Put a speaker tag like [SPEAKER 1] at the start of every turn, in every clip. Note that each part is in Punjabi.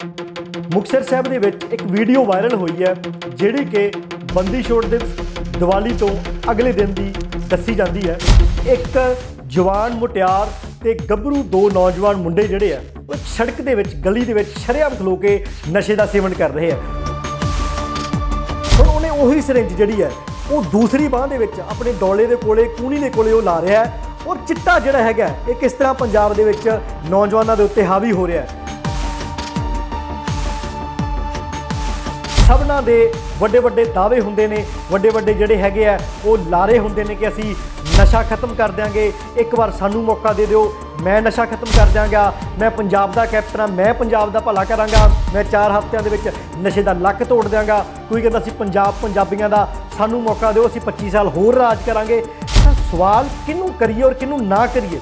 [SPEAKER 1] ਮੁਕਤਸਰ ਸਾਹਿਬ ਦੇ ਵਿੱਚ ਇੱਕ ਵੀਡੀਓ ਵਾਇਰਲ ਹੋਈ ਹੈ, ਜਿਹੜੀ ਕਿ ਬੰਦੀ ਛੋੜ ਦੇ ਦੀਵਾਲੀ ਤੋਂ ਅਗਲੇ ਦਿਨ ਦੀ ਦੱਸੀ ਜਾਂਦੀ ਹੈ। ਇੱਕ ਜਵਾਨ ਮੁਟਿਆਰ ਤੇ ਗੱਭਰੂ ਦੋ ਨੌਜਵਾਨ ਮੁੰਡੇ ਜਿਹੜੇ ਆ, ਉਹ ਸੜਕ ਦੇ ਵਿੱਚ, ਗਲੀ ਦੇ ਵਿੱਚ ਸ਼ਰੇਆਮ ਖਲੋ ਕੇ ਨਸ਼ੇ ਦਾ ਸੇਵਨ ਕਰ ਰਹੇ ਆ। ਹੁਣ ਉਹਨੇ ਉਹੀ ਸਿਰਿੰਜ ਜਿਹੜੀ ਹੈ, ਉਹ ਦੂਸਰੀ ਬਾਹ ਦੇ ਵਿੱਚ ਆਪਣੇ ਡੋਲੇ ਦੇ ਕੋਲੇ, ਕੂਣੀ ਦੇ ਕੋਲੇ ਉਹ ਲਾ ਰਿਹਾ ਹੈ। ਔਰ ਚਿੱਟਾ ਜਿਹੜਾ ਹੈਗਾ, ਇਹ ਕਿਸ ਤਰ੍ਹਾਂ ਪੰਜਾਬ ਦੇ ਵਿੱਚ ਨੌਜਵਾਨਾਂ ਦੇ ਉੱਤੇ ਹਾਵੀ ਹੋ ਰਿਹਾ ਹੈ? ਸਭਨਾਂ ਦੇ ਵੱਡੇ ਵੱਡੇ ਦਾਅਵੇ ਹੁੰਦੇ ਨੇ, ਵੱਡੇ ਵੱਡੇ ਜਿਹੜੇ ਹੈਗੇ ਆ, ਉਹ ਲਾਰੇ ਹੁੰਦੇ ਨੇ ਕਿ ਅਸੀਂ ਨਸ਼ਾ ਖਤਮ ਕਰ ਦਿਆਂਗੇ। ਇੱਕ ਵਾਰ ਸਾਨੂੰ ਮੌਕਾ ਦੇ ਦਿਓ, ਮੈਂ ਨਸ਼ਾ ਖਤਮ ਕਰ ਦਿਆਂਗਾ, ਮੈਂ ਪੰਜਾਬ ਦਾ ਕੈਪਟਨ ਆ ਮੈਂ ਪੰਜਾਬ ਦਾ ਭਲਾ ਕਰਾਂਗਾ, ਮੈਂ 4 ਹਫ਼ਤਿਆਂ ਦੇ ਵਿੱਚ ਨਸ਼ੇ ਦਾ ਲੱਕ ਤੋੜ ਦਿਆਂਗਾ। ਕੋਈ ਕਹਿੰਦਾ ਅਸੀਂ ਪੰਜਾਬ ਪੰਜਾਬੀਆਂ ਦਾ, ਸਾਨੂੰ ਮੌਕਾ ਦਿਓ, ਅਸੀਂ 25 ਸਾਲ ਹੋਰ ਰਾਜ ਕਰਾਂਗੇ। ਤਾਂ ਸਵਾਲ ਕਿਹਨੂੰ ਕਰੀਏ ਔਰ ਕਿਹਨੂੰ ਨਾ ਕਰੀਏ?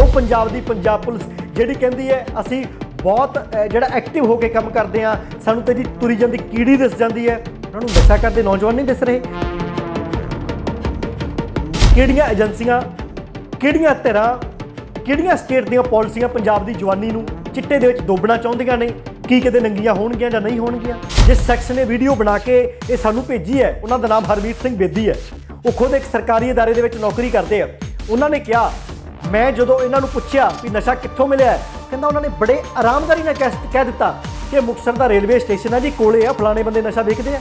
[SPEAKER 1] ਉਹ ਪੰਜਾਬ ਦੀ ਪੰਜਾਬ ਪੁਲਿਸ ਜਿਹੜੀ ਕਹਿੰਦੀ ਹੈ, ਅਸੀਂ ਬਹੁਤ ਅਹ, ਜਿਹੜਾ ਐਕਟਿਵ ਹੋ ਕੇ ਕੰਮ ਕਰਦੇ ਆ ਸਾਨੂੰ ਤੇ ਜੀ ਤੁਰੀ ਜਾਂਦੀ ਕੀੜੀ ਦਿਸ ਜਾਂਦੀ ਹੈ ਉਹਨਾਂ ਨੂੰ ਨਸ਼ਾ ਕਰਦੇ ਨੌਜਵਾਨ ਨਹੀਂ ਦਿਸ ਰਹੇ ਕਿਹੜੀਆਂ ਏਜੰਸੀਆਂ ਕਿਹੜੀਆਂ ਧਿਰਾਂ ਕਿਹੜੀਆਂ ਸਟੇਟ ਦੀਆਂ ਪਾਲਿਸੀਆਂ ਪੰਜਾਬ ਦੀ ਜਵਾਨੀ ਨੂੰ ਚਿੱਟੇ ਦੇ ਵਿੱਚ ਡੋਬਣਾ ਚਾਹੁੰਦੀਆਂ ਨੇ ਕੀ ਕਿਤੇ ਨੰਗੀਆਂ ਹੋਣਗੀਆਂ ਜਾਂ ਨਹੀਂ ਹੋਣਗੀਆਂ ਜਿਸ ਸ਼ਖਸ ਨੇ ਵੀਡੀਓ ਬਣਾ ਕੇ ਇਹ ਸਾਨੂੰ ਭੇਜੀ ਹੈ ਉਹਨਾਂ ਦਾ ਨਾਮ ਹਰਮੀਤ ਸਿੰਘ ਬੇਦੀ ਹੈ ਉਹ ਖੁਦ ਇੱਕ ਸਰਕਾਰੀ ادارے ਦੇ ਵਿੱਚ ਨੌਕਰੀ ਕਰਦੇ ਆ ਉਹਨਾਂ ਨੇ ਕਿਹਾ ਮੈਂ ਜਦੋਂ ਇਹਨਾਂ ਨੂੰ ਪੁੱਛਿਆ ਵੀ ਨਸ਼ਾ ਕਿੱਥੋਂ ਮਿਲਿਆ ਹੈ ਕਹਿੰਦਾ ਉਹਨਾਂ ਨੇ ਬੜੇ ਆਰਾਮਦਾਰੀ ਨਾਲ ਕਹਿ ਕਹਿ ਦਿੱਤਾ ਕਿ ਮੁਕਤਸਰ ਦਾ ਰੇਲਵੇ ਸਟੇਸ਼ਨ ਹੈ ਜੀ, ਕੋਲੇ ਆ, ਫਲਾਣੇ ਬੰਦੇ ਨਸ਼ਾ ਵੇਚਦੇ ਆ।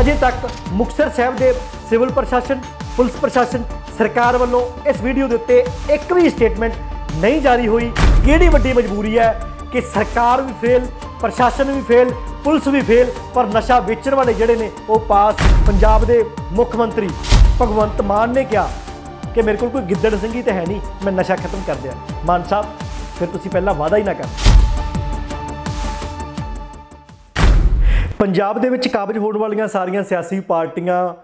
[SPEAKER 1] ਅਜੇ ਤੱਕ ਮੁਕਤਸਰ ਸਾਹਿਬ ਦੇ ਸਿਵਲ ਪ੍ਰਸ਼ਾਸਨ, ਪੁਲਿਸ ਪ੍ਰਸ਼ਾਸਨ ਸਰਕਾਰ ਵੱਲੋਂ ਇਸ ਵੀਡੀਓ ਦੇ ਉੱਤੇ ਇੱਕ ਵੀ ਸਟੇਟਮੈਂਟ ਨਹੀਂ ਜਾਰੀ ਹੋਈ। ਕਿਹੜੀ ਵੱਡੀ ਮਜਬੂਰੀ ਹੈ ਕਿ ਸਰਕਾਰ ਵੀ ਫੇਲ ਪ੍ਰਸ਼ਾਸਨ ਵੀ ਫੇਲ ਪੁਲਿਸ ਵੀ ਫੇਲ ਪਰ ਨਸ਼ਾ ਵੇਚਣ ਵਾਲੇ ਜਿਹੜੇ ਨੇ, ਉਹ ਪਾਸ ਪੰਜਾਬ ਦੇ ਮੁੱਖ ਮੰਤਰੀ ਭਗਵੰਤ ਮਾਨ ਨੇ ਕਿਹਾ ਕਿ ਮੇਰੇ ਕੋਲ ਕੋਈ ਗਿੱਦੜ ਸਿੰਘੀ ਤਾਂ ਹੈ ਨਹੀਂ, ਮੈਂ ਨਸ਼ਾ ਖਤਮ ਕਰ ਦਿਆਂ। ਮਾਨ ਸਾਹਿਬ, ਫਿਰ ਤੁਸੀਂ ਪਹਿਲਾਂ ਵਾਅਦਾ ਹੀ ਨਾ ਕਰ। ਪੰਜਾਬ ਦੇ ਵਿੱਚ ਕਾਬਜ ਹੋਣ ਵਾਲੀਆਂ ਸਾਰੀਆਂ ਸਿਆਸੀ ਪਾਰਟੀਆਂ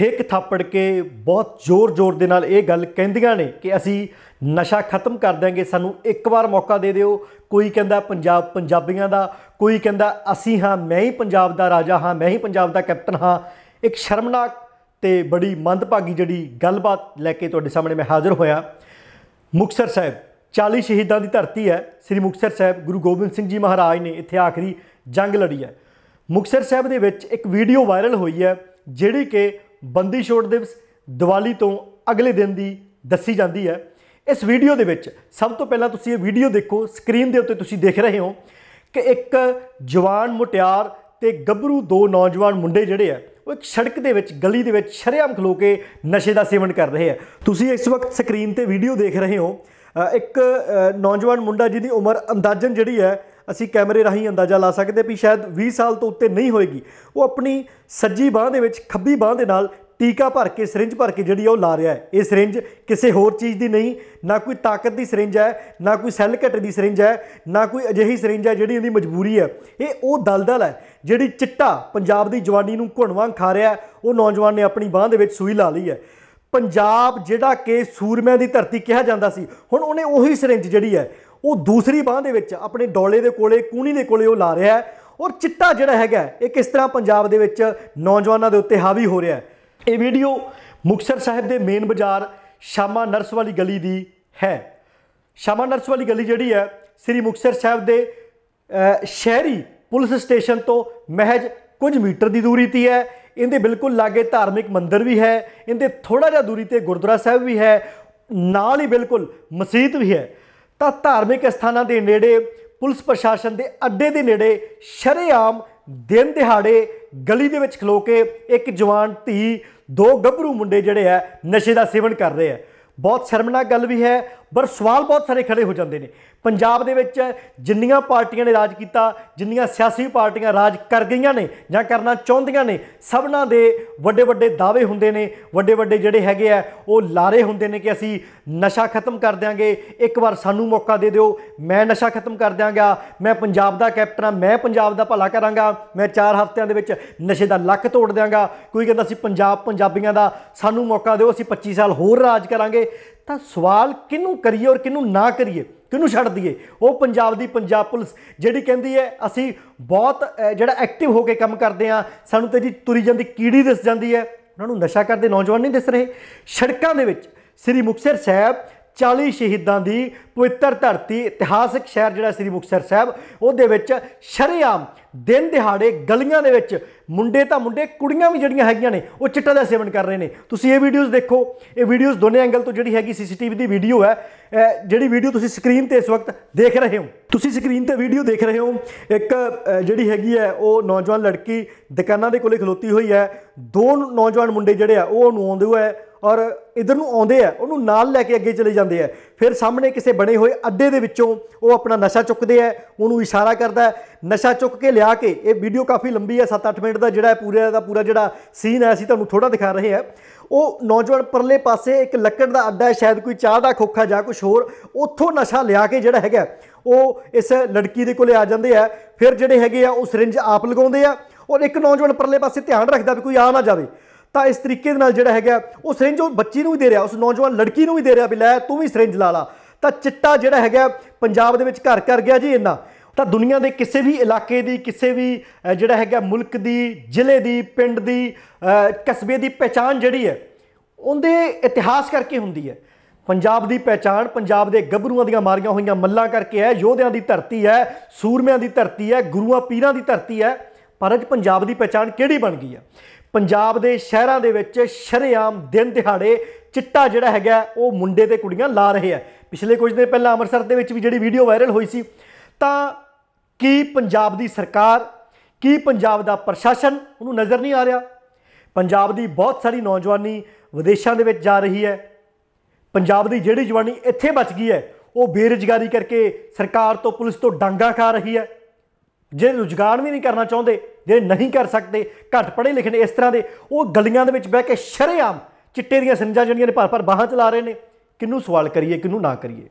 [SPEAKER 1] ਹਿੱਕ ਥਾਪੜ ਕੇ ਬਹੁਤ ਜ਼ੋਰ-ਜ਼ੋਰ ਦੇ ਨਾਲ ਇਹ ਗੱਲ ਕਹਿੰਦੀਆਂ ਨੇ ਕਿ ਅਸੀਂ ਨਸ਼ਾ ਖਤਮ ਕਰ ਦਿਆਂਗੇ, ਸਾਨੂੰ ਇੱਕ ਵਾਰ ਮੌਕਾ ਦੇ ਦਿਓ। ਕੋਈ ਕਹਿੰਦਾ ਪੰਜਾਬ ਪੰਜਾਬੀਆਂ ਦਾ, ਕੋਈ ਕਹਿੰਦਾ ਅਸੀਂ ਹਾਂ, ਮੈਂ ਹੀ ਪੰਜਾਬ ਦਾ ਰਾਜਾ ਹਾਂ, ਮੈਂ ਹੀ ਪੰਜਾਬ ਦਾ ਕੈਪਟਨ ਹਾਂ। ਇੱਕ ਸ਼ਰਮਨਾਕ ਤੇ ਬੜੀ ਮੰਦਭਾਗੀ ਜਿਹੜੀ ਗੱਲਬਾਤ ਲੈ ਕੇ ਤੁਹਾਡੇ ਸਾਹਮਣੇ ਮੈਂ ਹਾਜ਼ਰ ਹੋਇਆ। ਮੁਕਤਸਰ ਸਾਹਿਬ 40 ਸ਼ਹੀਦਾਂ ਦੀ ਧਰਤੀ ਹੈ। ਸ੍ਰੀ ਮੁਕਤਸਰ ਸਾਹਿਬ ਗੁਰੂ ਗੋਬਿੰਦ ਸਿੰਘ ਜੀ ਮਹਾਰਾਜ ਨੇ ਇੱਥੇ ਆਖਰੀ ਜੰਗ ਲੜੀ ਹੈ। ਮੁਕਤਸਰ ਸਾਹਿਬ ਦੇ ਵਿੱਚ ਇੱਕ ਵੀਡੀਓ ਵਾਇਰਲ ਹੋਈ ਹੈ, ਜਿਹੜੀ ਕਿ ਬੰਦੀ ਛੋੜ ਦਿਵਸ ਦੀਵਾਲੀ ਤੋਂ ਅਗਲੇ ਦਿਨ ਦੀ ਦੱਸੀ ਜਾਂਦੀ ਹੈ। ਇਸ ਵੀਡੀਓ ਦੇ ਵਿੱਚ ਸਭ ਤੋਂ ਪਹਿਲਾਂ ਤੁਸੀਂ ਇਹ ਵੀਡੀਓ ਦੇਖੋ, ਸਕਰੀਨ ਦੇ ਉੱਤੇ ਤੁਸੀਂ ਦੇਖ ਰਹੇ ਹੋ ਕਿ ਇੱਕ ਜਵਾਨ ਮੁਟਿਆਰ ਤੇ ਗੱਭਰੂ ਦੋ ਨੌਜਵਾਨ ਮੁੰਡੇ ਜਿਹੜੇ ਆ ਉਹ ਇੱਕ ਸੜਕ ਦੇ ਵਿੱਚ, ਗਲੀ ਦੇ ਵਿੱਚ ਸ਼ਰੇਆਮ ਖਲੋ ਕੇ ਨਸ਼ੇ ਦਾ ਸੇਵਨ ਕਰ ਰਹੇ ਆ। ਤੁਸੀਂ ਇਸ ਵਕਤ ਸਕਰੀਨ ਤੇ ਵੀਡੀਓ ਦੇਖ ਰਹੇ ਹੋ। ਇੱਕ ਨੌਜਵਾਨ ਮੁੰਡਾ ਜਿਹਦੀ ਉਮਰ ਅੰਦਾਜ਼ਨ ਜਿਹੜੀ ਹੈ, ਅਸੀਂ ਕੈਮਰੇ ਰਾਹੀਂ ਅੰਦਾਜ਼ਾ ਲਾ ਸਕਦੇ ਵੀ ਸ਼ਾਇਦ 20 ਸਾਲ ਤੋਂ ਉੱਤੇ ਨਹੀਂ ਹੋਏਗੀ। ਉਹ ਆਪਣੀ ਸੱਜੀ ਬਾਹ ਦੇ ਵਿੱਚ, ਖੱਬੀ ਬਾਹ ਦੇ ਨਾਲ ਟੀਕਾ ਭਰ ਕੇ, ਸਿਰਿੰਜ ਭਰ ਕੇ ਜਿਹੜੀ ਆ ਉਹ ਲਾ ਰਿਹਾ ਹੈ। ਇਹ ਸਿਰਿੰਜ ਕਿਸੇ ਹੋਰ ਚੀਜ਼ ਦੀ ਨਹੀਂ, ਨਾ ਕੋਈ ਤਾਕਤ ਦੀ ਸਿਰਿੰਜ ਹੈ, ਨਾ ਕੋਈ ਸੈੱਲ ਘਟ ਦੀ ਸਿਰਿੰਜ ਹੈ, ਨਾ ਕੋਈ ਅਜਿਹੀ ਸਿਰਿੰਜ ਹੈ ਜਿਹੜੀ ਉਹਦੀ ਮਜਬੂਰੀ ਹੈ। ਇਹ ਉਹ ਦਲਦਲ ਹੈ ਜਿਹੜੀ ਚਿੱਟਾ ਪੰਜਾਬ ਦੀ ਜਵਾਨੀ ਨੂੰ ਘੁਣ ਵਾਂਗ ਖਾ ਰਿਹਾ ਉਹ ਨੌਜਵਾਨ ਨੇ ਆਪਣੀ ਬਾਹ ਦੇ ਵਿੱਚ ਸੂਈ ਲਾ ਲਈ ਹੈ। ਪੰਜਾਬ ਜਿਹੜਾ ਕਿ ਸੂਰਮਿਆਂ ਦੀ ਧਰਤੀ ਕਿਹਾ ਜਾਂਦਾ ਸੀ, ਹੁਣ ਉਹਨੇ ਉਹੀ ਸਿਰਿੰਜ ਜਿਹੜੀ ਹੈ, ਉਹ ਦੂਸਰੀ ਬਾਹ ਦੇ ਵਿੱਚ ਆਪਣੇ ਡੋਲੇ ਦੇ ਕੋਲੇ, ਕੂਣੀ ਦੇ ਕੋਲੇ ਉਹ ਲਾ ਰਿਹਾ ਹੈ। ਔਰ ਚਿੱਟਾ ਜਿਹੜਾ ਹੈਗਾ, ਇਹ ਕਿਸ ਤਰ੍ਹਾਂ ਪੰਜਾਬ ਦੇ ਵਿੱਚ ਨੌਜਵਾਨਾਂ ਦੇ ਉੱਤੇ ਹਾਵੀ ਹੋ ਰਿਹਾ ਹੈ? ਇਹ ਵੀਡੀਓ ਮੁਕਤਸਰ ਸਾਹਿਬ ਦੇ ਮੇਨ ਬਾਜ਼ਾਰ ਸ਼ਾਮਾ ਨਰਸ ਵਾਲੀ ਗਲੀ ਦੀ ਹੈ। ਸ਼ਾਮਾ ਨਰਸ ਵਾਲੀ ਗਲੀ ਜਿਹੜੀ ਹੈ, ਸ੍ਰੀ ਮੁਕਤਸਰ ਸਾਹਿਬ ਦੇ ਸ਼ਹਿਰੀ ਪੁਲਿਸ ਸਟੇਸ਼ਨ ਤੋਂ ਮਹਿਜ ਕੁਝ ਮੀਟਰ ਦੀ ਦੂਰੀ ਤੇ ਹੈ। ਇਹਦੇ ਬਿਲਕੁਲ ਲਾਗੇ ਧਾਰਮਿਕ ਮੰਦਿਰ ਵੀ ਹੈ। ਇਹਦੇ ਥੋੜਾ ਜਿਹਾ ਦੂਰੀ ਤੇ ਗੁਰਦੁਆਰਾ ਸਾਹਿਬ ਵੀ ਹੈ। ਨਾਲ ਹੀ ਬਿਲਕੁਲ ਮਸਜਿਦ ਵੀ ਹੈ। ਤਾਂ ਧਾਰਮਿਕ ਸਥਾਨਾਂ ਦੇ ਨੇੜੇ, ਪੁਲਿਸ ਪ੍ਰਸ਼ਾਸਨ ਦੇ ਅੱਡੇ ਦੇ ਨੇੜੇ ਸ਼ਰੇਆਮ ਦਿਨ ਦਿਹਾੜੇ ਗਲੀ ਦੇ ਵਿੱਚ ਖਲੋ ਕੇ ਇੱਕ ਜਵਾਨ ਧੀ ਦੋ ਗੱਭਰੂ ਮੁੰਡੇ ਜਿਹੜੇ ਆ, ਨਸ਼ੇ ਦਾ ਸੇਵਨ ਕਰ ਰਹੇ ਆ। ਬਹੁਤ ਸ਼ਰਮਨਾਕ ਗੱਲ ਵੀ ਹੈ, ਪਰ ਸਵਾਲ ਬਹੁਤ ਸਾਰੇ ਖੜੇ ਹੋ ਜਾਂਦੇ ਨੇ। ਪੰਜਾਬ ਦੇ ਵਿੱਚ ਜਿੰਨੀਆਂ ਪਾਰਟੀਆਂ ਨੇ ਰਾਜ ਕੀਤਾ, ਜਿੰਨੀਆਂ ਸਿਆਸੀ ਪਾਰਟੀਆਂ ਰਾਜ ਕਰ ਗਈਆਂ ਨੇ ਜਾਂ ਕਰਨਾ ਚਾਹੁੰਦੀਆਂ ਨੇ, ਸਭਨਾਂ ਦੇ ਵੱਡੇ ਵੱਡੇ ਦਾਅਵੇ ਹੁੰਦੇ ਨੇ। ਵੱਡੇ ਵੱਡੇ ਜਿਹੜੇ ਹੈਗੇ ਆ, ਉਹ ਲਾਰੇ ਹੁੰਦੇ ਨੇ ਕਿ ਅਸੀਂ ਨਸ਼ਾ ਖਤਮ ਕਰ ਦਿਆਂਗੇ। ਇੱਕ ਵਾਰ ਸਾਨੂੰ ਮੌਕਾ ਦੇ ਦਿਓ, ਮੈਂ ਨਸ਼ਾ ਖਤਮ ਕਰ ਦਿਆਂਗਾ, ਮੈਂ ਪੰਜਾਬ ਦਾ ਕੈਪਟਨ ਆ, ਮੈਂ ਪੰਜਾਬ ਦਾ ਭਲਾ ਕਰਾਂਗਾ, ਮੈਂ 4 ਹਫ਼ਤਿਆਂ ਦੇ ਵਿੱਚ ਨਸ਼ੇ ਦਾ ਲੱਕ ਤੋੜ ਦਿਆਂਗਾ। ਕੋਈ ਕਹਿੰਦਾ ਅਸੀਂ ਪੰਜਾਬ ਪੰਜਾਬੀਆਂ ਦਾ, ਸਾਨੂੰ ਮੌਕਾ ਦਿਓ, ਅਸੀਂ 25 ਸਾਲ ਹੋਰ ਰਾਜ ਕਰਾਂਗੇ। ਤਾਂ ਸਵਾਲ ਕਿਹਨੂੰ ਕਰੀਏ ਔਰ ਕਿਹਨੂੰ ਨਾ ਕਰੀਏ, ਕਿਹਨੂੰ ਛੱਡ ਦਈਏ? ਉਹ ਪੰਜਾਬ ਦੀ ਪੰਜਾਬ ਪੁਲਿਸ, ਜਿਹੜੀ ਕਹਿੰਦੀ ਹੈ, ਅਸੀਂ ਬਹੁਤ ਜਿਹੜਾ ਐਕਟਿਵ ਹੋ ਕੇ ਕੰਮ ਕਰਦੇ ਆ ਸਾਨੂੰ ਤੇ ਜੀ ਤੁਰੀ ਜਾਂਦੀ, ਕੀੜੀ ਦਿਸ ਜਾਂਦੀ ਹੈ। ਉਹਨਾਂ ਨੂੰ ਨਸ਼ਾ ਕਰਦੇ, ਨੌਜਵਾਨ ਨਹੀਂ ਦਿਸ ਰਹੇ। ਸੜਕਾਂ ਦੇ ਵਿੱਚ ਸ੍ਰੀ ਮੁਕਤਸਰ ਸਾਹਿਬ 40 ਸ਼ਹੀਦਾਂ ਦੀ ਪਵਿੱਤਰ ਧਰਤੀ, ਇਤਿਹਾਸਕ ਸ਼ਹਿਰ ਜਿਹੜਾ ਸ੍ਰੀ ਮੁਕਤਸਰ ਸਾਹਿਬ, ਉਹਦੇ ਵਿੱਚ ਸ਼ਰੇਆਮ ਦਿਨ ਦਿਹਾੜੇ ਗਲੀਆਂ ਦੇ ਵਿੱਚ ਮੁੰਡੇ ਤਾਂ ਮੁੰਡੇ, ਕੁੜੀਆਂ ਵੀ ਜਿਹੜੀਆਂ ਹੈਗੀਆਂ ਨੇ, ਉਹ ਚਿੱਟਾ ਦਾ ਸੇਵਨ ਕਰ ਰਹੇ ਨੇ। ਤੁਸੀਂ ਇਹ ਵੀਡੀਓਜ਼ ਦੇਖੋ, ਇਹ ਵੀਡੀਓਜ਼ ਦੋਨੇ ਐਂਗਲ ਤੋਂ ਜਿਹੜੀ ਹੈਗੀ ਸੀਸੀਟੀਵੀ ਦੀ ਵੀਡੀਓ ਹੈ ਜਿਹੜੀ ਵੀਡੀਓ ਤੁਸੀਂ ਸਕਰੀਨ ਤੇ ਇਸ ਵਕਤ ਦੇਖ ਰਹੇ ਹੋ। ਤੁਸੀਂ ਸਕਰੀਨ ਤੇ ਵੀਡੀਓ ਦੇਖ ਰਹੇ ਹੋ, ਇੱਕ ਜਿਹੜੀ ਹੈਗੀ ਹੈ, ਉਹ ਨੌਜਵਾਨ ਲੜਕੀ ਦੁਕਾਨਾਂ ਦੇ ਕੋਲੇ ਖਲੋਤੀ ਹੋਈ ਹੈ। ਦੋ ਨੌਜਵਾਨ ਮੁੰਡੇ ਜਿਹੜੇ ਆ, ਉਹ ਉਹਨੂੰ ਆਉਂਦੇ ਹੋਏ ਔਰ ਇਧਰ ਨੂੰ ਆਉਂਦੇ ਆ, ਉਹਨੂੰ ਨਾਲ ਲੈ ਕੇ ਅੱਗੇ ਚਲੇ ਜਾਂਦੇ ਆ। ਫਿਰ ਸਾਹਮਣੇ ਕਿਸੇ ਬਣੇ ਹੋਏ ਅੱਡੇ ਦੇ ਵਿੱਚੋਂ ਉਹ ਆਪਣਾ ਨਸ਼ਾ ਚੁੱਕਦੇ ਆ, ਉਹਨੂੰ ਇਸ਼ਾਰਾ ਕਰਦਾ ਨਸ਼ਾ ਚੁੱਕ ਕੇ ਲਿਆ ਕੇ, ਇਹ ਵੀਡੀਓ ਕਾਫੀ ਲੰਬੀ ਹੈ 7-8 ਮਿੰਟ ਦਾ ਜਿਹੜਾ ਪੂਰੇ ਦਾ ਪੂਰਾ ਜਿਹੜਾ ਸੀਨ ਹੈ ਅਸੀਂ ਤੁਹਾਨੂੰ ਥੋੜਾ ਦਿਖਾ ਰਹੇ ਹਾਂ ਉਹ ਨੌਜਵਾਨ ਪਰਲੇ ਪਾਸੇ ਇੱਕ ਲੱਕੜ ਦਾ ਅੱਡਾ ਹੈ, ਸ਼ਾਇਦ ਕੋਈ ਚਾਹ ਦਾ ਖੋਖਾ ਜਾਂ ਕੁਝ ਹੋਰ। ਉੱਥੋਂ ਨਸ਼ਾ ਲਿਆ ਕੇ ਜਿਹੜਾ ਹੈਗਾ, ਉਹ ਇਸ ਲੜਕੀ ਦੇ ਕੋਲੇ ਆ ਜਾਂਦੇ ਆ। ਫਿਰ ਜਿਹੜੇ ਹੈਗੇ ਆ, ਉਹ ਸਿਰਿੰਜ ਆਪ ਲਗਾਉਂਦੇ ਆ। ਔਰ ਇੱਕ ਨੌਜਵਾਨ ਪਰਲੇ ਪਾਸੇ ਧਿਆਨ ਰੱਖਦਾ ਵੀ ਕੋਈ ਆ ਨਾ ਜਾਵੇ। ਤਾਂ ਇਸ ਤਰੀਕੇ ਦੇ ਨਾਲ ਜਿਹੜਾ ਹੈਗਾ, ਉਹ ਸਿਰਿੰਜ ਉਹ ਬੱਚੀ ਨੂੰ ਵੀ ਦੇ ਰਿਹਾ, ਉਸ ਨੌਜਵਾਨ ਲੜਕੀ ਨੂੰ ਵੀ ਦੇ ਰਿਹਾ ਵੀ ਲੈ ਤੂੰ ਵੀ ਸਿਰਿੰਜ ਲਾ ਲਾ। ਤਾਂ ਚਿੱਟਾ ਜਿਹੜਾ ਹੈਗਾ, ਪੰਜਾਬ ਦੇ ਵਿੱਚ ਘਰ ਕਰ ਗਿਆ ਜੀ ਇੰਨਾ। ਤਾਂ ਦੁਨੀਆ ਦੇ ਕਿਸੇ ਵੀ ਇਲਾਕੇ ਦੀ, ਕਿਸੇ ਵੀ ਜਿਹੜਾ ਹੈਗਾ ਮੁਲਕ ਦੀ, ਜ਼ਿਲ੍ਹੇ ਦੀ, ਪਿੰਡ ਦੀ ਕਸਬੇ ਦੀ ਪਛਾਣ ਜਿਹੜੀ ਹੈ, ਉਹਦੇ ਇਤਿਹਾਸ ਕਰਕੇ ਹੁੰਦੀ ਹੈ। ਪੰਜਾਬ ਦੀ ਪਹਿਚਾਣ, ਪੰਜਾਬ ਦੇ ਗੱਭਰੂਆਂ ਦੀਆਂ ਮਾਰੀਆਂ ਹੋਈਆਂ ਮੱਲਾਂ ਕਰਕੇ ਹੈ, ਯੋਧਿਆਂ ਦੀ ਧਰਤੀ ਹੈ, ਸੂਰਮਿਆਂ ਦੀ ਧਰਤੀ ਹੈ, ਗੁਰੂਆਂ ਪੀਰਾਂ ਦੀ ਧਰਤੀ ਹੈ, ਪਰ ਅੱਜ ਪੰਜਾਬ ਦੀ ਪਹਿਚਾਣ ਕਿਹੜੀ ਬਣ ਗਈ ਹੈ? ਪੰਜਾਬ ਦੇ ਸ਼ਹਿਰਾਂ ਦੇ ਵਿੱਚ ਸ਼ਰੇਆਮ ਦਿਨ ਦਿਹਾੜੇ ਚਿੱਟਾ ਜਿਹੜਾ ਹੈਗਾ, ਉਹ ਮੁੰਡੇ ਤੇ ਕੁੜੀਆਂ ਲਾ ਰਹੇ ਆ। ਪਿਛਲੇ ਕੁਝ ਦਿਨ ਪਹਿਲਾਂ ਅੰਮ੍ਰਿਤਸਰ ਦੇ ਵਿੱਚ ਵੀ ਜਿਹੜੀ ਵੀਡੀਓ ਵਾਇਰਲ ਹੋਈ ਸੀ, ਤਾਂ ਕੀ ਪੰਜਾਬ ਦੀ ਸਰਕਾਰ, ਕੀ ਪੰਜਾਬ ਦਾ ਪ੍ਰਸ਼ਾਸਨ, ਉਹਨੂੰ ਨਜ਼ਰ ਨਹੀਂ ਆ ਰਿਹਾ? ਪੰਜਾਬ ਦੀ ਬਹੁਤ ਸਾਰੀ ਨੌਜਵਾਨੀ ਵਿਦੇਸ਼ਾਂ ਦੇ ਵਿੱਚ ਜਾ ਰਹੀ ਹੈ। ਪੰਜਾਬ ਦੀ ਜਿਹੜੀ ਜਵਾਨੀ ਇੱਥੇ ਬਚ ਗਈ ਹੈ, ਉਹ ਬੇਰੁਜ਼ਗਾਰੀ ਕਰਕੇ ਸਰਕਾਰ ਤੋਂ ਪੁਲਿਸ ਤੋਂ ਡਾਂਗਾ ਖਾ ਰਹੀ ਹੈ। ਜਿਹੜੇ ਰੁਜ਼ਗਾਰ ਵੀ ਨਹੀਂ ਕਰਨਾ ਚਾਹੁੰਦੇ ਜਿਹੜੇ ਨਹੀਂ ਕਰ ਸਕਦੇ, ਘੱਟ ਪੜ੍ਹੇ ਲਿਖੇ ਨੇ ਇਸ ਤਰ੍ਹਾਂ ਦੇ, ਉਹ ਗਲੀਆਂ ਦੇ ਵਿੱਚ ਬਹਿ ਕੇ ਸ਼ਰੇਆਮ ਚਿੱਟੇ ਦੀਆਂ ਸਿੰਜਾਂ ਜਿਹੜੀਆਂ ਨੇ ਭਰ ਭਰ ਬਾਹਾਂ ਚਲਾ ਰਹੇ ਨੇ। ਕਿਹਨੂੰ ਸਵਾਲ ਕਰੀਏ, ਕਿਹਨੂੰ ਨਾ ਕਰੀਏ?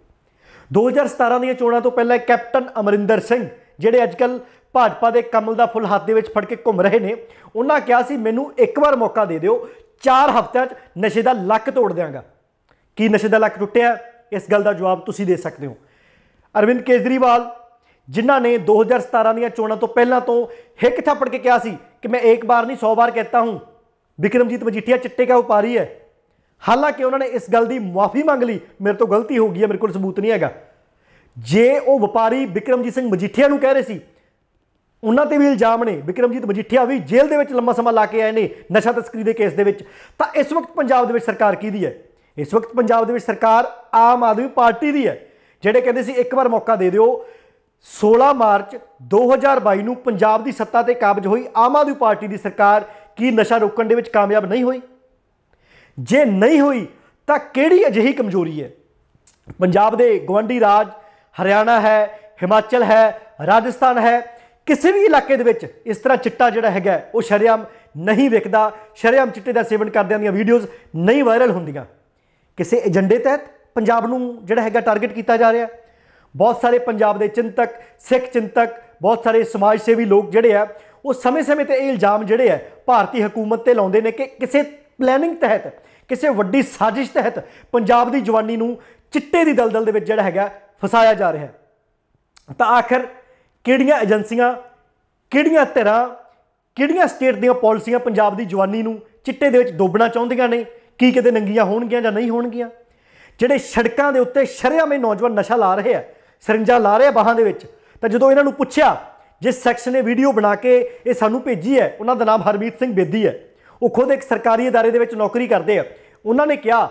[SPEAKER 1] 2017 ਦੀਆਂ ਚੋਣਾਂ ਤੋਂ ਪਹਿਲਾਂ ਕੈਪਟਨ ਅਮਰਿੰਦਰ ਸਿੰਘ, ਜਿਹੜੇ ਅੱਜਕੱਲ ਭਾਜਪਾ ਦੇ ਕਮਲ ਦਾ ਫੁੱਲ ਹੱਥ ਦੇ ਵਿੱਚ ਫੜ ਕੇ ਘੁੰਮ ਰਹੇ ਨੇ, ਉਹਨਾਂ ਕਿਹਾ ਸੀ, ਮੈਨੂੰ ਇੱਕ ਵਾਰ ਮੌਕਾ ਦੇ ਦਿਓ 4 ਹਫ਼ਤਿਆਂ 'ਚ ਨਸ਼ੇ ਦਾ ਲੱਕ ਤੋੜ ਦਿਆਂਗਾ। ਕੀ ਨਸ਼ੇ ਦਾ ਲੱਕ ਟੁੱਟਿਆ? ਇਸ ਗੱਲ ਦਾ ਜਵਾਬ ਤੁਸੀਂ ਦੇ ਸਕਦੇ ਹੋ। ਅਰਵਿੰਦ ਕੇਜਰੀਵਾਲ ਜਿਨ੍ਹਾਂ ਨੇ 2017 ਦੀਆਂ ਚੋਣਾਂ ਤੋਂ ਪਹਿਲਾਂ ਤੋਂ ਹਿੱਕ ਥਾਪੜ ਕੇ ਕਿਹਾ ਸੀ ਕਿ ਮੈਂ ਇੱਕ ਵਾਰ ਨਹੀਂ 100 ਵਾਰ ਕਹਤਾ ਹੂੰ। ਵਿਕਰਮਜੀਤ ਮਜੀਠੀਆ ਚਿੱਟੇ ਦਾ ਵਪਾਰੀ ਹੈ। ਹਾਲਾਂਕਿ ਉਹਨਾਂ ਨੇ ਇਸ ਗੱਲ ਦੀ ਮਾਫੀ ਮੰਗ ਲਈ। ਮੇਰੇ ਤੋਂ ਗਲਤੀ ਹੋ ਗਈ ਹੈ, ਮੇਰੇ ਕੋਲ ਸਬੂਤ ਨਹੀਂ ਹੈਗਾ। ਜੇ ਉਹ ਵਪਾਰੀ ਵਿਕਰਮਜੀਤ ਸਿੰਘ ਮਜੀਠੀਆ ਨੂੰ ਕਹਿ ਰਹੇ ਸੀ, ਉਹਨਾਂ ਤੇ ਵੀ ਇਲਜ਼ਾਮ ਨੇ। ਵਿਕਰਮਜੀਤ ਮਜੀਠੀਆ ਵੀ ਜੇਲ੍ਹ ਦੇ ਵਿੱਚ ਲੰਮਾ ਸਮਾਂ ਲਾ ਕੇ ਆਏ ਨੇ ਨਸ਼ਾ ਤਸਕਰੀ ਦੇ ਕੇਸ ਦੇ ਵਿੱਚ। ਤਾਂ ਇਸ ਵਕਤ ਪੰਜਾਬ ਦੇ ਵਿੱਚ ਸਰਕਾਰ ਕਿਹਦੀ ਹੈ? ਇਸ ਵਕਤ ਪੰਜਾਬ ਦੇ ਵਿੱਚ ਸਰਕਾਰ ਆਮ ਆਦਮੀ ਪਾਰਟੀ ਦੀ ਹੈ, ਜਿਹੜੇ ਕਹਿੰਦੇ ਸੀ ਇੱਕ ਵਾਰ ਮੌਕਾ ਦੇ ਦਿਓ। 16 ਮਾਰਚ 2022 ਨੂੰ ਪੰਜਾਬ ਦੀ ਸੱਤਾ ਤੇ ਕਾਬਜ ਹੋਈ ਆਮ ਆਦਮੀ ਪਾਰਟੀ ਦੀ ਸਰਕਾਰ ਕੀ ਨਸ਼ਾ ਰੋਕਣ ਦੇ ਵਿੱਚ ਕਾਮਯਾਬ ਨਹੀਂ ਹੋਈ? ਜੇ ਨਹੀਂ ਹੋਈ, ਤਾਂ ਕਿਹੜੀ ਅਜਿਹੀ ਕਮਜ਼ੋਰੀ ਹੈ? ਪੰਜਾਬ ਦੇ ਗਵੰਡੀ ਰਾਜ, ਹਰਿਆਣਾ ਹੈ, ਹਿਮਾਚਲ ਹੈ, ਰਾਜਸਥਾਨ ਹੈ, ਕਿਸੇ ਵੀ ਇਲਾਕੇ ਦੇ ਵਿੱਚ ਇਸ ਤਰ੍ਹਾਂ ਚਿੱਟਾ ਜਿਹੜਾ ਹੈਗਾ, ਉਹ ਸ਼ਰੇਆਮ ਨਹੀਂ ਵਿਕਦਾ। ਸ਼ਰੇਆਮ ਚਿੱਟੇ ਦਾ ਸੇਵਨ ਕਰਦਿਆਂ ਦੀਆਂ ਵੀਡੀਓਜ਼ ਨਹੀਂ ਵਾਇਰਲ ਹੁੰਦੀਆਂ। ਕਿਸੇ ਏਜੰਡੇ ਤਹਿਤ ਪੰਜਾਬ ਨੂੰ ਜਿਹੜਾ ਹੈਗਾ ਟਾਰਗੇਟ ਕੀਤਾ ਜਾ ਰਿਹਾ ਬਹੁਤ ਸਾਰੇ ਪੰਜਾਬ ਦੇ ਚਿੰਤਕ, ਸਿੱਖ ਚਿੰਤਕ, ਬਹੁਤ ਸਾਰੇ ਸਮਾਜ ਸੇਵੀ ਲੋਕ ਜਿਹੜੇ ਆ, ਉਹ ਸਮੇਂ-ਸਮੇਂ ਤੇ ਇਹ ਇਲਜ਼ਾਮ ਜਿਹੜੇ ਆ, ਭਾਰਤੀ ਹਕੂਮਤ ਤੇ ਲਾਉਂਦੇ ਨੇ ਕਿ ਕਿਸੇ ਪਲੈਨਿੰਗ ਤਹਿਤ, ਕਿਸੇ ਵੱਡੀ ਸਾਜ਼ਿਸ਼ ਤਹਿਤ ਪੰਜਾਬ ਦੀ ਜਵਾਨੀ ਨੂੰ ਚਿੱਟੇ ਦੀ ਦਲਦਲ ਦੇ ਵਿੱਚ ਜਿਹੜਾ ਹੈਗਾ, ਫਸਾਇਆ ਜਾ ਰਿਹਾ ਹੈ। ਤਾਂ ਆਖਰ ਕਿਹੜੀਆਂ ਏਜੰਸੀਆਂ, ਕਿਹੜੀਆਂ ਧਿਰਾਂ, ਕਿਹੜੀਆਂ ਸਟੇਟ ਦੀਆਂ ਪਾਲਿਸੀਆਂ ਪੰਜਾਬ ਦੀ ਜਵਾਨੀ ਨੂੰ ਚਿੱਟੇ ਦੇ ਵਿੱਚ ਡੋਬਣਾ ਚਾਹੁੰਦੀਆਂ ਨੇ? ਕੀ ਕਿਤੇ ਨੰਗੀਆਂ ਹੋਣਗੀਆਂ ਜਾਂ ਨਹੀਂ ਹੋਣਗੀਆਂ? ਜਿਹੜੇ ਸੜਕਾਂ ਦੇ ਉੱਤੇ ਸ਼ਰੇਆਮੇ ਨੌਜਵਾਨ ਨਸ਼ਾ ਲਾ ਰਹੇ ਆ ਸਰਿੰਜਾਂ ਲਾ ਰਹੇ ਆ ਬਾਹਾਂ ਦੇ ਵਿੱਚ ਤਾਂ ਜਦੋਂ ਇਹਨਾਂ ਨੂੰ ਪੁੱਛਿਆ ਜਿਸ ਸੈਕਸ਼ਨ ਨੇ ਵੀਡੀਓ ਬਣਾ ਕੇ ਇਹ ਸਾਨੂੰ ਭੇਜੀ ਹੈ ਉਹਨਾਂ ਦਾ ਨਾਮ ਹਰਮੀਤ ਸਿੰਘ ਬੇਦੀ ਹੈ ਉਹ ਖੁਦ ਇੱਕ ਸਰਕਾਰੀ ادارے ਦੇ ਵਿੱਚ ਨੌਕਰੀ ਕਰਦੇ ਆ ਉਹਨਾਂ ਨੇ ਕਿਹਾ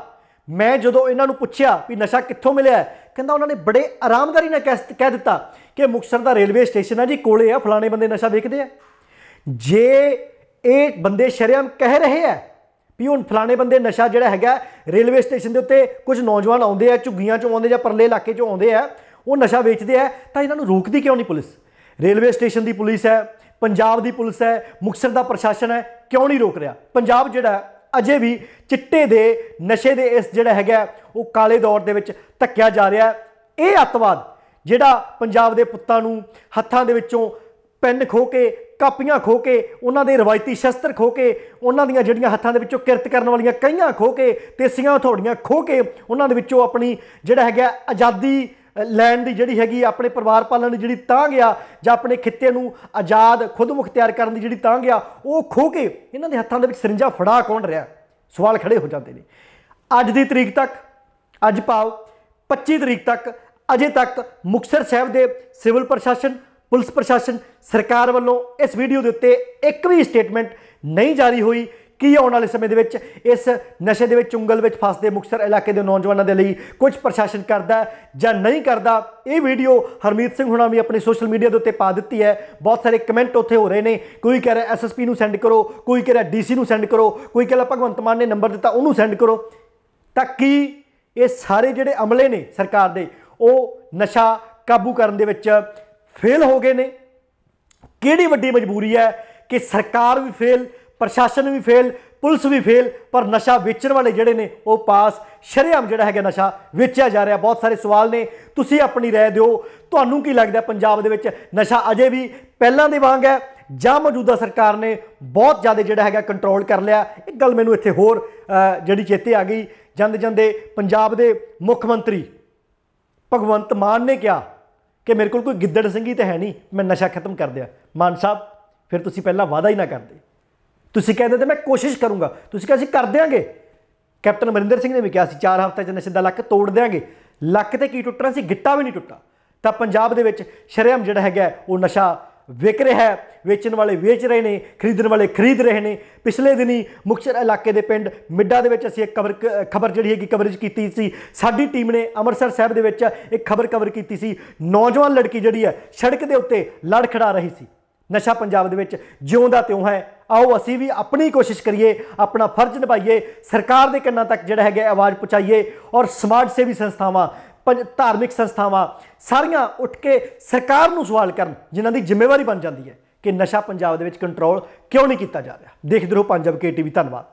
[SPEAKER 1] ਮੈਂ ਜਦੋਂ ਇਹਨਾਂ ਨੂੰ ਪੁੱਛਿਆ ਵੀ ਨਸ਼ਾ ਕਿੱਥੋਂ ਮਿਲਿਆ ਹੈ, ਕਹਿੰਦਾ ਉਹਨਾਂ ਨੇ ਬੜੇ ਆਰਾਮਦਾਰੀ ਨਾਲ ਕਹਿ ਕਹਿ ਦਿੱਤਾ ਕਿ ਮੁਕਤਸਰ ਦਾ ਰੇਲਵੇ ਸਟੇਸ਼ਨ ਹੈ ਜੀ ਕੋਲੇ ਆ ਫਲਾਣੇ ਬੰਦੇ ਨਸ਼ਾ ਵੇਚਦੇ ਆ ਜੇ ਇਹ ਬੰਦੇ ਸ਼ਰੇਆਮ ਕਹਿ ਰਹੇ ਆ ਵੀ ਹੁਣ ਫਲਾਣੇ ਬੰਦੇ ਨਸ਼ਾ ਜਿਹੜਾ ਹੈਗਾ ਰੇਲਵੇ ਸਟੇਸ਼ਨ ਦੇ ਉੱਤੇ ਕੁਝ ਨੌਜਵਾਨ ਆਉਂਦੇ ਆ ਝੁੱਗੀਆਂ ਚੋਂ ਆਉਂਦੇ ਜਾਂ ਪਰਲੇ ਇਲਾਕੇ ਚੋਂ ਆਉਂਦੇ ਆ ਉਹ ਨਸ਼ਾ ਵੇਚਦੇ ਆ, ਤਾਂ ਇਹਨਾਂ ਨੂੰ ਰੋਕਦੀ ਕਿਉਂ ਨਹੀਂ ਪੁਲਿਸ? ਰੇਲਵੇ ਸਟੇਸ਼ਨ ਦੀ ਪੁਲਿਸ ਹੈ, ਪੰਜਾਬ ਦੀ ਪੁਲਿਸ ਹੈ, ਮੁਕਤਸਰ ਦਾ ਪ੍ਰਸ਼ਾਸਨ ਹੈ, ਕਿਉਂ ਨਹੀਂ ਰੋਕ ਰਿਹਾ? ਪੰਜਾਬ ਜਿਹੜਾ ਅਜੇ ਵੀ ਚਿੱਟੇ ਦੇ, ਨਸ਼ੇ ਦੇ ਇਸ ਜਿਹੜਾ ਹੈਗਾ ਉਹ ਕਾਲੇ ਦੌਰ ਦੇ ਵਿੱਚ ਧੱਕਿਆ ਜਾ ਰਿਹਾ ਇਹ ਅੱਤਵਾਦ ਜਿਹੜਾ ਪੰਜਾਬ ਦੇ ਪੁੱਤਾਂ ਨੂੰ ਹੱਥਾਂ ਦੇ ਵਿੱਚੋਂ ਪੈਨ ਖੋ ਕੇ, ਕਾਪੀਆਂ ਖੋ ਕੇ, ਉਹਨਾਂ ਦੇ ਰਵਾਇਤੀ ਸ਼ਸਤਰ ਖੋ ਕੇ, ਉਹਨਾਂ ਦੀਆਂ ਜਿਹੜੀਆਂ ਹੱਥਾਂ ਦੇ ਵਿੱਚੋਂ ਕਿਰਤ ਕਰਨ ਵਾਲੀਆਂ ਕਈਆਂ ਖੋ ਕੇ ਤੇਸੀਆਂ ਹਥੌੜੀਆਂ ਖੋ ਕੇ, ਉਹਨਾਂ ਦੇ ਵਿੱਚੋਂ ਆਪਣੀ ਜਿਹੜਾ ਹੈਗਾ ਆਜ਼ਾਦੀ ਲੈਣ ਦੀ ਜਿਹੜੀ ਹੈਗੀ ਆਪਣੇ ਪਰਿਵਾਰ ਪਾਲਣ ਦੀ ਜਿਹੜੀ ਤਾਂ ਗਿਆ ਜਾਂ ਆਪਣੇ ਖਿੱਤੇ ਨੂੰ ਆਜ਼ਾਦ ਖੁਦ ਮੁਖਤਿਆਰ ਕਰਨ ਦੀ ਜਿਹੜੀ ਤਾਂ ਗਿਆ ਉਹ ਖੋ ਕੇ ਇਹਨਾਂ ਦੇ ਹੱਥਾਂ ਦੇ ਵਿੱਚ ਸਰਿੰਜਾ ਫੜਾ ਕੌਣ ਰਿਹਾ? ਸਵਾਲ ਖੜੇ ਹੋ ਜਾਂਦੇ ਨੇ। ਅੱਜ ਦੀ ਤਰੀਕ ਤੱਕ, ਅੱਜ ਭਾਵ 25 ਤਰੀਕ ਤੱਕ, ਅਜੇ ਤੱਕ ਮੁਕਤਸਰ ਸਾਹਿਬ ਦੇ ਸਿਵਲ ਪ੍ਰਸ਼ਾਸਨ, ਪੁਲਿਸ ਪ੍ਰਸ਼ਾਸਨ, ਸਰਕਾਰ ਵੱਲੋਂ ਇਸ ਵੀਡੀਓ ਦੇ ਉੱਤੇ ਇੱਕ ਵੀ ਸਟੇਟਮੈਂਟ ਨਹੀਂ ਜਾਰੀ ਹੋਈ। ਕੀ ਆਉਣ ਵਾਲੇ ਸਮੇਂ ਦੇ ਵਿੱਚ ਇਸ ਨਸ਼ੇ ਦੇ ਵਿੱਚ ਚੁੰਗਲ ਵਿੱਚ ਫਸਦੇ ਮੁਕਤਸਰ ਇਲਾਕੇ ਦੇ ਨੌਜਵਾਨਾਂ ਦੇ ਲਈ ਕੁਝ ਪ੍ਰਸ਼ਾਸਨ ਕਰਦਾ ਜਾਂ ਨਹੀਂ ਕਰਦਾ? ਇਹ ਵੀਡੀਓ ਹਰਮੀਤ ਸਿੰਘ ਹੁਣਾਂ ਵੀ ਆਪਣੇ ਸੋਸ਼ਲ ਮੀਡੀਆ ਦੇ ਉੱਤੇ ਪਾ ਦਿੱਤੀ ਹੈ। ਬਹੁਤ ਸਾਰੇ ਕਮੈਂਟ ਉੱਥੇ ਹੋ ਰਹੇ ਨੇ। ਕੋਈ ਕਹਿ ਰਿਹਾ ਐਸਐਸਪੀ ਨੂੰ ਸੈਂਡ ਕਰੋ, ਕੋਈ ਕਹਿ ਰਿਹਾ ਡੀਸੀ ਨੂੰ ਸੈਂਡ ਕਰੋ, ਕੋਈ ਕਹਿ ਰਿਹਾ ਭਗਵੰਤ ਮਾਨ ਨੇ ਨੰਬਰ ਦਿੱਤਾ ਉਹਨੂੰ ਸੈਂਡ ਕਰੋ। ਤਾਂ ਕੀ ਇਹ ਸਾਰੇ ਜਿਹੜੇ ਅਮਲੇ ਨੇ ਸਰਕਾਰ ਦੇ, ਉਹ ਨਸ਼ਾ ਕਾਬੂ ਕਰਨ ਦੇ ਵਿੱਚ ਫੇਲ ਹੋ ਗਏ ਨੇ? ਕਿਹੜੀ ਵੱਡੀ ਮਜਬੂਰੀ ਹੈ ਕਿ ਸਰਕਾਰ ਵੀ ਫੇਲ ਪ੍ਰਸ਼ਾਸਨ ਵੀ ਫੇਲ, ਪੁਲਿਸ ਵੀ ਫੇਲ, ਪਰ ਨਸ਼ਾ ਵੇਚਣ ਵਾਲੇ ਜਿਹੜੇ ਨੇ, ਉਹ ਪਾਸ। ਸ਼ਰੇਆਮ ਜਿਹੜਾ ਹੈਗਾ ਨਸ਼ਾ ਵੇਚਿਆ ਜਾ ਰਿਹਾ। ਬਹੁਤ ਸਾਰੇ ਸਵਾਲ ਨੇ। ਤੁਸੀਂ ਆਪਣੀ ਰਾਏ ਦਿਓ। ਤੁਹਾਨੂੰ ਕੀ ਲੱਗਦਾ ਪੰਜਾਬ ਦੇ ਵਿੱਚ ਨਸ਼ਾ ਅਜੇ ਵੀ ਪਹਿਲਾਂ ਦੇ ਵਾਂਗ ਹੈ ਜਾਂ ਮੌਜੂਦਾ ਸਰਕਾਰ ਨੇ ਬਹੁਤ ਜ਼ਿਆਦਾ ਜਿਹੜਾ ਹੈਗਾ ਕੰਟਰੋਲ ਕਰ ਲਿਆ? ਇੱਕ ਗੱਲ ਮੈਨੂੰ ਇੱਥੇ ਹੋਰ ਜਿਹੜੀ ਚੇਤੇ ਆ ਗਈ। ਜਾਂਦੇ ਜਾਂਦੇ ਪੰਜਾਬ ਦੇ ਮੁੱਖ ਮੰਤਰੀ ਭਗਵੰਤ ਮਾਨ ਨੇ ਕਿਹਾ ਕਿ ਮੇਰੇ ਕੋਲ ਕੋਈ ਗਿੱਦੜ ਸਿੰਘੀ ਤੇ ਹੈ ਨਹੀਂ। ਮੈਂ ਨਸ਼ਾ ਖਤਮ ਕਰ ਦਿਆ। ਮਾਨ ਸਾਹਿਬ, ਫਿਰ ਤੁਸੀਂ ਪਹਿਲਾਂ ਵਾਅਦਾ ਹੀ ਨਾ ਕਰਦੇ। ਤੁਸੀਂ ਕਹਿੰਦੇ ਤੇ ਮੈਂ ਕੋਸ਼ਿਸ਼ ਕਰੂੰਗਾ। ਤੁਸੀਂ ਕਿਹਾ ਸੀ ਕਰ ਦਿਆਂਗੇ। ਕੈਪਟਨ ਅਮਰਿੰਦਰ ਸਿੰਘ ਨੇ ਵੀ ਕਿਹਾ ਸੀ 4 ਹਫ਼ਤੇ 'ਚ ਨਸ਼ੇ ਦਾ ਲੱਕ ਤੋੜ ਦਿਆਂਗੇ। ਲੱਕ ਤੇ ਕੀ ਟੁੱਟਣਾ ਸੀ? ਗਿੱਟਾ ਵੀ ਨਹੀਂ ਟੁੱਟਾ। ਤਾਂ ਪੰਜਾਬ ਦੇ ਵਿੱਚ ਸ਼ਰੇਆਮ ਜਿਹੜਾ ਹੈਗਾ, ਉਹ ਨਸ਼ਾ ਵਿਕ ਰਿਹਾ ਹੈ। ਵੇਚਣ ਵਾਲੇ ਵੇਚ ਰਹੇ ਨੇ, ਖਰੀਦਣ ਵਾਲੇ ਖਰੀਦ ਰਹੇ ਨੇ। ਪਿਛਲੇ ਦਿਨੀ ਮੁਕਤਸਰ ਇਲਾਕੇ ਦੇ ਪਿੰਡ ਮਿੱਡਾ ਦੇ ਵਿੱਚ ਅਸੀਂ ਇੱਕ ਖਬਰ ਖਬਰ ਜਿਹੜੀ ਹੈਗੀ ਕਵਰੇਜ ਕੀਤੀ ਸੀ। ਸਾਡੀ ਟੀਮ ਨੇ ਅੰਮ੍ਰਿਤਸਰ ਸਾਹਿਬ ਦੇ ਵਿੱਚ ਇੱਕ ਖਬਰ ਕਵਰ ਕੀਤੀ ਸੀ। ਨੌਜਵਾਨ ਲੜਕੀ ਜਿਹੜੀ ਹੈ, ਸੜਕ ਦੇ ਉੱਤੇ ਲੜ ਖੜਾ ਰਹੀ ਸੀ। ਨਸ਼ਾ ਪੰਜਾਬ ਦੇ ਵਿੱਚ ਜਿਉਂਦਾ ਤਿਉਂ ਹੈ। ਆਓ ਅਸੀਂ ਵੀ ਆਪਣੀ ਕੋਸ਼ਿਸ਼ ਕਰੀਏ, ਆਪਣਾ ਫਰਜ਼ ਨਿਭਾਈਏ, ਸਰਕਾਰ ਦੇ ਕੰਨਾਂ ਤੱਕ ਜਿਹੜਾ ਹੈਗਾ ਆਵਾਜ਼ ਪਹੁੰਚਾਈਏ ਔਰ ਸਮਾਜ ਸੇਵੀ ਸੰਸਥਾਵਾਂ ਪੰਜ ਧਾਰਮਿਕ ਸੰਸਥਾਵਾਂ ਸਾਰੀਆਂ ਉੱਠ ਕੇ ਸਰਕਾਰ ਨੂੰ ਸਵਾਲ ਕਰਨ ਜਿਨ੍ਹਾਂ ਦੀ ਜ਼ਿੰਮੇਵਾਰੀ ਬਣ ਜਾਂਦੀ ਹੈ ਕਿ ਨਸ਼ਾ ਪੰਜਾਬ ਦੇ ਵਿੱਚ ਕੰਟਰੋਲ ਕਿਉਂ ਨਹੀਂ ਕੀਤਾ ਜਾ ਰਿਹਾ। ਦੇਖਦੇ ਰਹੋ ਪੰਜਾਬ ਕੇ ਟੀਵੀ ਧੰਨਵਾਦ।